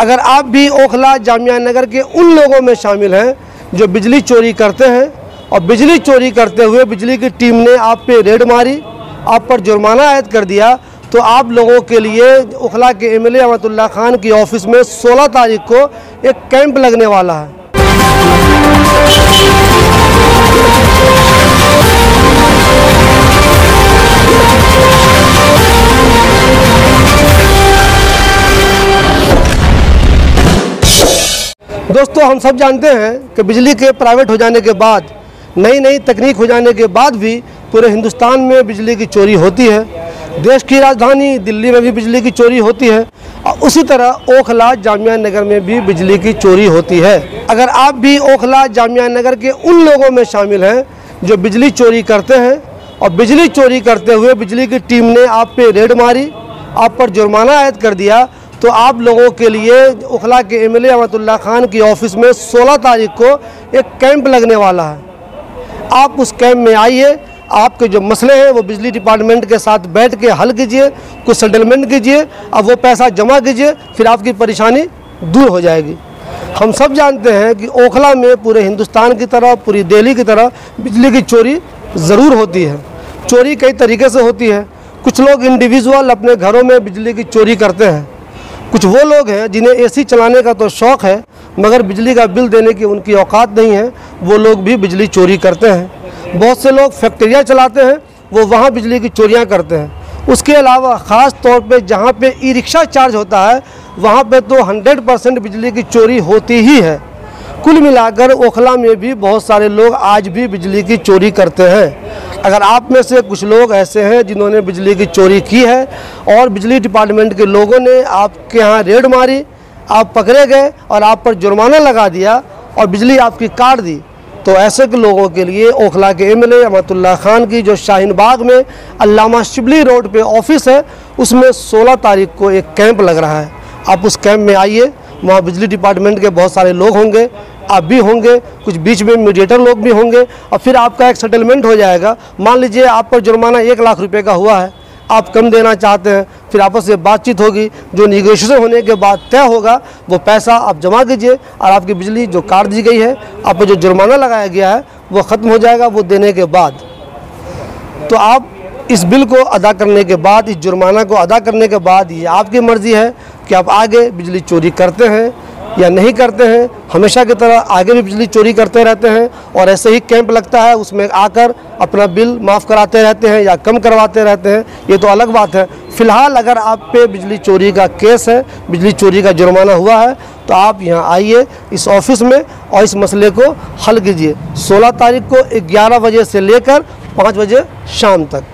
अगर आप भी ओखला जामिया नगर के उन लोगों में शामिल हैं जो बिजली चोरी करते हैं और बिजली चोरी करते हुए बिजली की टीम ने आप पे रेड मारी, आप पर जुर्माना आयद कर दिया तो आप लोगों के लिए ओखला के एम एल अहमदुल्ला खान की ऑफ़िस में 16 तारीख को एक कैंप लगने वाला है। दोस्तों, हम सब जानते हैं कि बिजली के प्राइवेट हो जाने के बाद नई नई तकनीक हो जाने के बाद भी पूरे हिंदुस्तान में बिजली की चोरी होती है। देश की राजधानी दिल्ली में भी बिजली की चोरी होती है। और उसी तरह ओखला जामिया नगर में भी बिजली की चोरी होती है। अगर आप भी ओखला जामिया नगर के उन लोगों में शामिल हैं, जो बिजली चोरी करते हैं, और बिजली चोरी करते हुए बिजली की टीम ने आप पे रेड मारी, आप पर जुर्माना आयद कर दिया तो आप लोगों के लिए उखला के एम एल अहमदुल्ला खान की ऑफ़िस में 16 तारीख को एक कैंप लगने वाला है। आप उस कैंप में आइए, आपके जो मसले हैं वो बिजली डिपार्टमेंट के साथ बैठ के हल कीजिए, कुछ सेटलमेंट कीजिए, अब वो पैसा जमा कीजिए, फिर आपकी परेशानी दूर हो जाएगी। हम सब जानते हैं कि ओखला में पूरे हिंदुस्तान की तरह, पूरी दिल्ली की तरह बिजली की चोरी ज़रूर होती है। चोरी कई तरीके से होती है। कुछ लोग इंडिविजुअल अपने घरों में बिजली की चोरी करते हैं। कुछ वो लोग हैं जिन्हें एसी चलाने का तो शौक़ है, मगर बिजली का बिल देने की उनकी औकात नहीं है। वो लोग भी बिजली चोरी करते हैं। बहुत से लोग फैक्ट्रियाँ चलाते हैं, वो वहाँ बिजली की चोरियाँ करते हैं। उसके अलावा ख़ास तौर पे जहाँ पे ई रिक्शा चार्ज होता है, वहाँ पे तो 100 परसेंट बिजली की चोरी होती ही है। कुल मिलाकर ओखला में भी बहुत सारे लोग आज भी बिजली की चोरी करते हैं। अगर आप में से कुछ लोग ऐसे हैं जिन्होंने बिजली की चोरी की है और बिजली डिपार्टमेंट के लोगों ने आपके यहाँ रेड मारी, आप पकड़े गए और आप पर जुर्माना लगा दिया और बिजली आपकी काट दी तो ऐसे के लोगों के लिए ओखला के एमएलए अहमदुल्ला खान की जो शाहीन बाग में अल्लामा शिबली रोड पे ऑफ़िस है, उसमें 16 तारीख को एक कैंप लग रहा है। आप उस कैंप में आइए, वहाँ बिजली डिपार्टमेंट के बहुत सारे लोग होंगे आप भी होंगे, कुछ बीच में मीडिएटर लोग भी होंगे, और फिर आपका एक सेटलमेंट हो जाएगा। मान लीजिए आप पर जुर्माना एक लाख रुपए का हुआ है, आप कम देना चाहते हैं, फिर आपस में बातचीत होगी, जो निगोशिएशन होने के बाद तय होगा, वो पैसा आप जमा कीजिए, और आपकी बिजली जो काट दी गई है, आप पर जो जुर्माना लगाया गया है, वो ख़त्म हो जाएगा, वो देने के बाद। तो आप इस बिल को अदा करने के बाद, इस जुर्माना को अदा करने के बाद, ये आपकी मर्ज़ी है कि आप आगे बिजली चोरी करते हैं या नहीं करते हैं, हमेशा की तरह आगे भी बिजली चोरी करते रहते हैं और ऐसे ही कैंप लगता है, उसमें आकर अपना बिल माफ़ कराते रहते हैं या कम करवाते रहते हैं, ये तो अलग बात है। फ़िलहाल अगर आप पे बिजली चोरी का केस है, बिजली चोरी का जुर्माना हुआ है तो आप यहाँ आइए, इस ऑफ़िस में और इस मसले को हल कीजिए। 16 तारीख को 11 बजे से लेकर 5 बजे शाम तक।